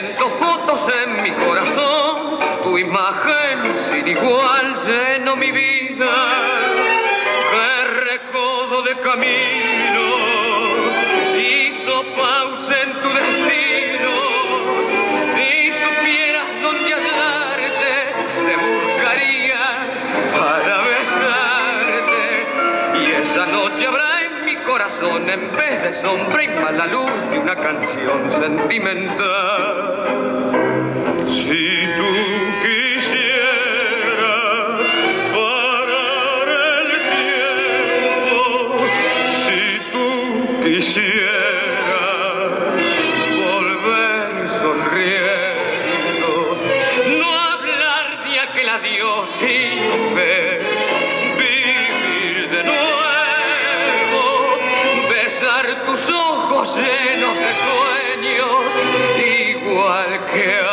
Removiendo fotos en mi corazón, tu imagen sin igual lleno mi vida. Qué recodo de camino hizo pausa en tu destino. En vez de sombra y mala luz, de una canción sentimental. Si tú quisieras parar el tiempo, si tú quisieras volver sonriendo, no hablar de aquel adiós sin llenos de sueños, igual que